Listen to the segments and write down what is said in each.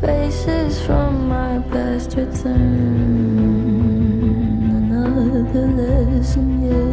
faces from my past return. Another lesson, yeah.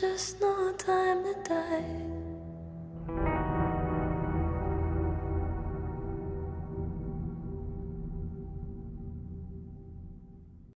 just no time to die.